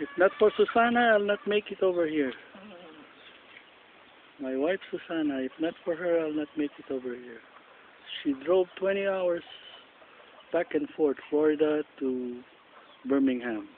If not for Susana, I'll not make it over here. My wife Susana, if not for her, I'll not make it over here. She drove 20 hours back and forth, Florida to Birmingham.